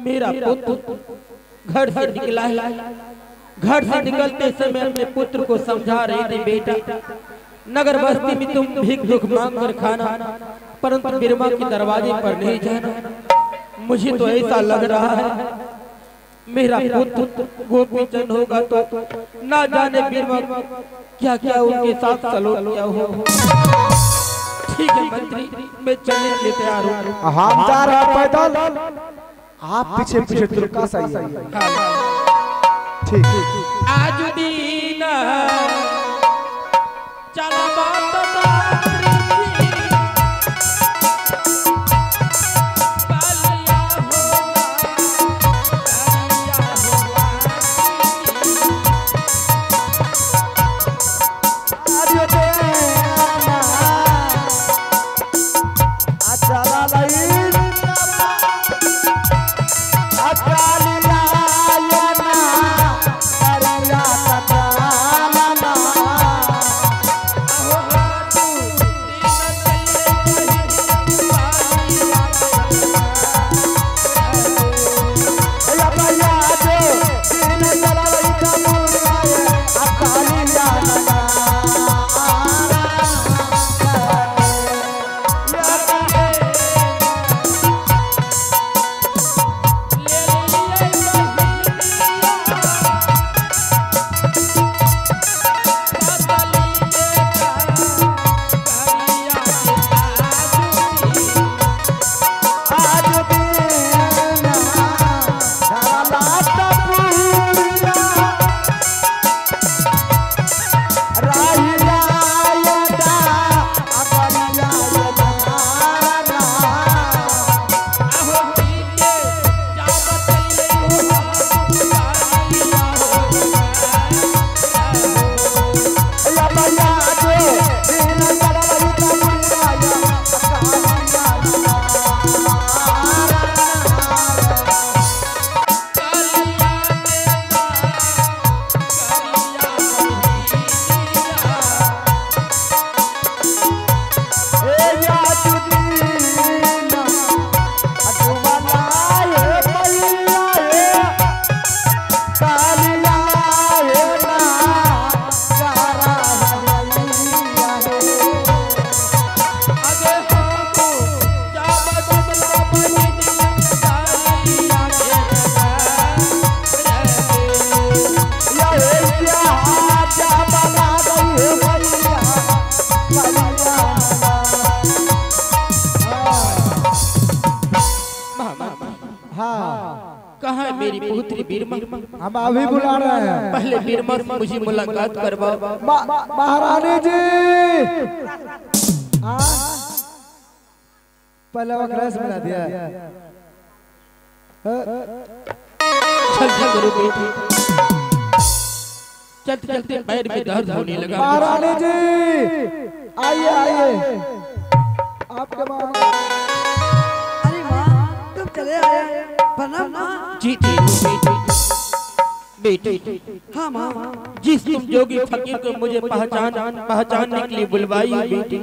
मेरा पुत्र घर से निकला है। घर से निकलते समय अपने पुत्र को समझा रही थी, बेटा, नगर बस्ती में तुम भीख दुख मांग कर खाना, परंतु बिरमा के दरवाजे पर नहीं जाना। मुझे तो ऐसा लग रहा है, मेरा पुत्र गोपी चंद होगा तो ना जाने बिरमा क्या क्या उनके साथ सलोट क्या हो। ठीक है मंत्री, मैं चलने के लिए तैयार हूँ। हम जा रहे पैदल। आप पीछे पीछे तुरका सही है। ठीक। आज दीन चला बात मेरी पुत्री बीरमा। हम अभी बुला रहे हैं। पहले बीरमा से मुझे मुलाकात करवाओ। मा- महारानी जी? पहले वक्रस बना दिया। चल चल करो बेटी चलते चलते पैर में दर्द होने लगा महारानी जी आइए आइए। आपके माँ। अरे माँ तुम चले आए। प्रणाम। माँ जी थी बेटी बेटी हाँ माँ जिस तुम जोगी फकीर को मुझे पहचान पहचानने के लिए बुलवाई हो बेटी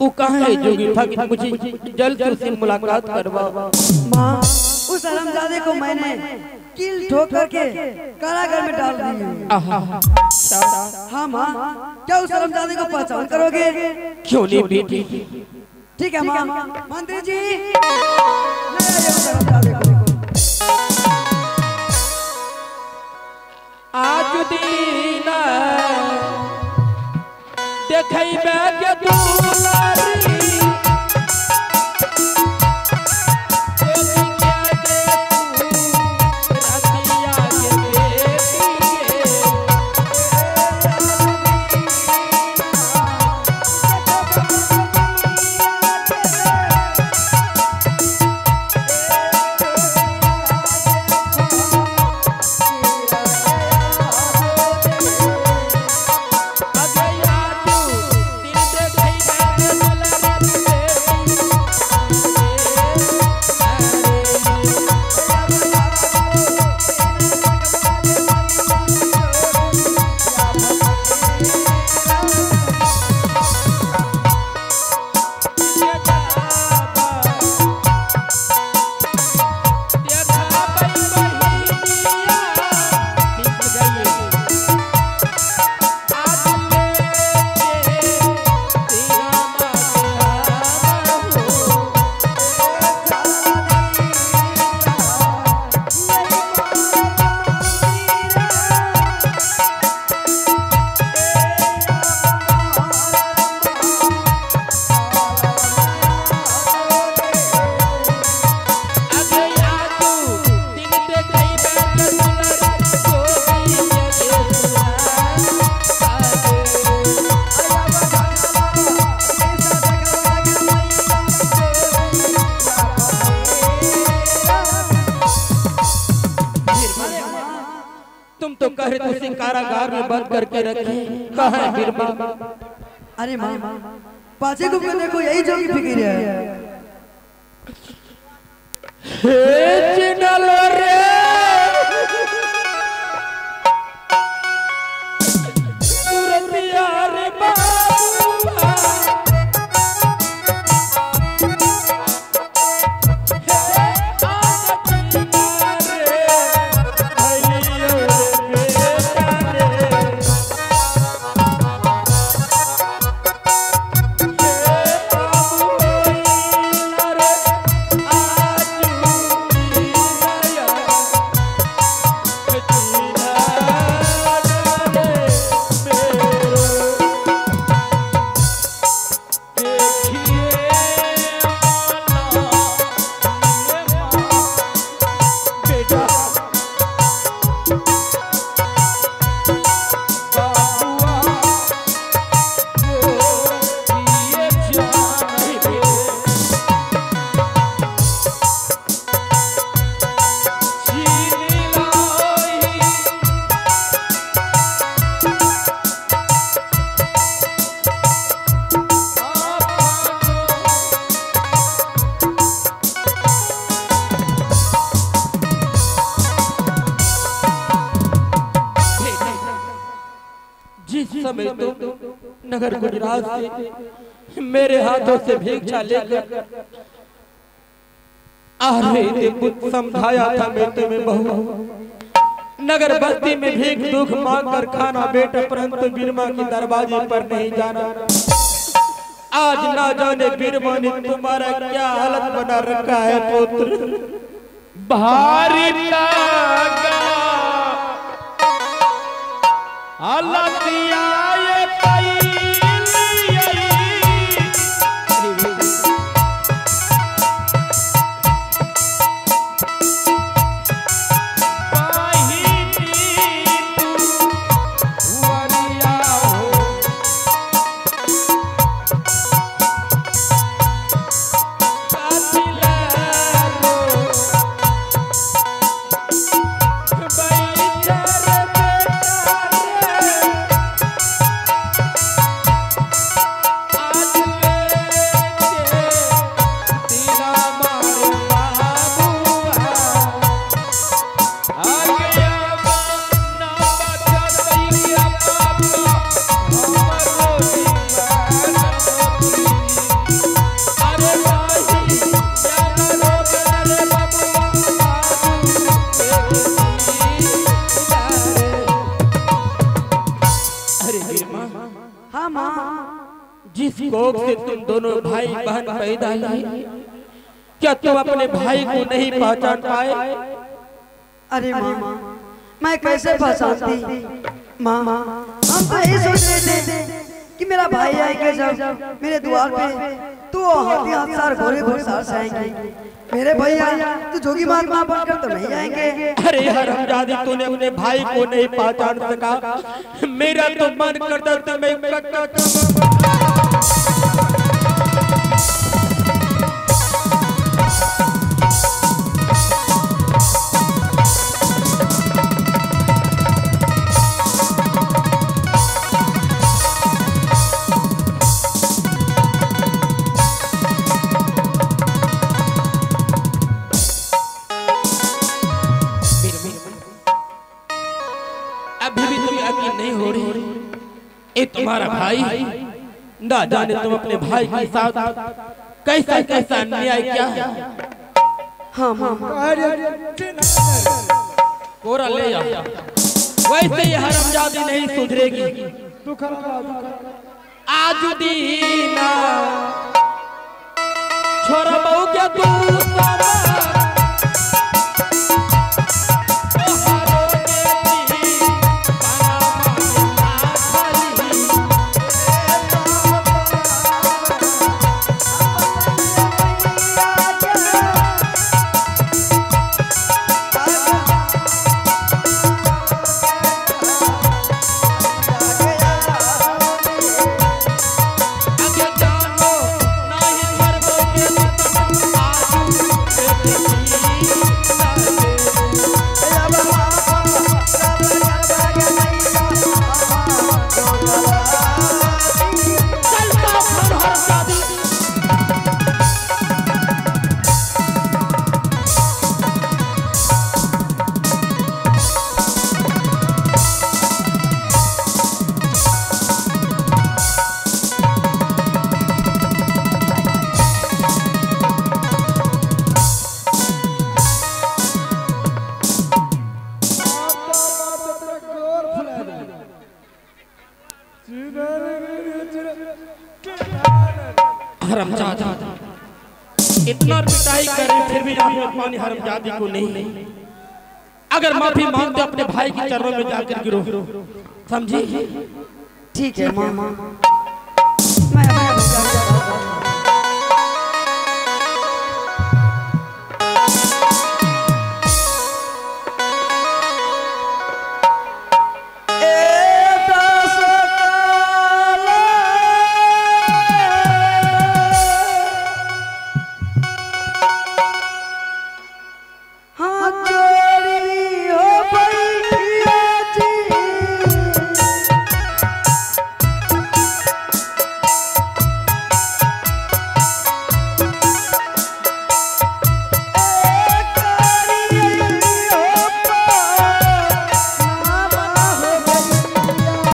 वो कहाँ है जोगी फकीर मुझे जल्द से मुलाकात करवाओ माँ उस हरामजादे को मैंने किल ठोक करके कारागार में डाल दिया है। हाँ माँ क्या उस हरामजादे को पहचान करोगे क्यों नहीं बेटी ठीक है माँ मंत्री जी ले आइए उस हरामजादे को दिन। देखैबे के दुलारी तो कह रहे थे उसे कारागार में बंद करके रखे। कहा है अरे माँ पाचे को करने को यही जो की फ़िक्र है। हे चिनल रे! जिस समय तुम नगर गुजरात से मेरे हाथों से भिक्षा लेकर आ रहे थे समझाया था मैं तुम्हें बहु। नगर बस्ती में भीख दुख मांग कर खाना बेटा परंतु बिरमा के दरवाजे पर नहीं जाना। आज ना जाने बिरमा ने तुम्हारा क्या हालत बना रखा है पुत्र? भारी हलतिया जिस कोख से तुम दोनों भाई बहन पैदा हुए क्या तुम अपने भाई को नहीं पहचान पाए? अरे माँ मैं कैसे पहचानती माँ हम तो यही सोच रहे थे कि मेरा भाई आएगा जब मेरे द्वार पे तो हाथी हाथसार घोड़े घोड़सार से आएँगे मेरे भैया तो जोगी महात्मा बनकर तो नहीं आएँगे। अरे हरामजादी तूने अपने भाई को नहीं पहचान सका। मेरा तो मन करता था तुम्हारा भाई। ना जाने तुम अपने भाई के साथ कैसा कैसा अन्याय किया हाँ? माँ कोरा ले वैसे ये हरमजादी नहीं सुधरेगी। आज दीना। छोरा बहू क्या तू पिटाई करें, फिर भी आप अपनी हरमजादी को नहीं। अगर माफ़ी मांगते अपने भाई के चरणों में जाकर गिरो। समझी? ठीक है, माँ।